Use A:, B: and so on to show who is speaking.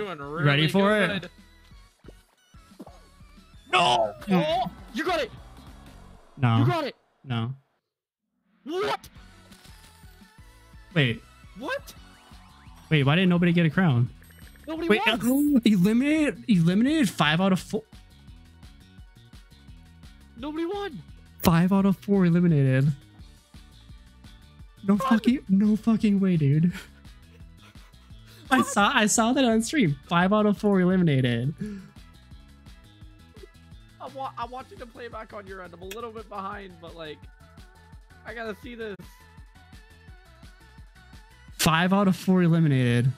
A: Doing really
B: Ready for it?
A: good.
B: No.
A: Oh, you got it.
B: No.
A: You got it.
B: No.
A: What?
B: Wait.
A: What?
B: Wait. Why didn't nobody get a crown?
A: Nobody
B: Wait.
A: won.
B: Eliminated. Eliminated five out of four.
A: Nobody won.
B: Five out of four eliminated. No fucking. No fucking way, dude. I saw. I saw that on stream. Five out of four eliminated.
A: I want. I want you to play back on your end. I'm a little bit behind, but like, I gotta see this.
B: Five out of four eliminated.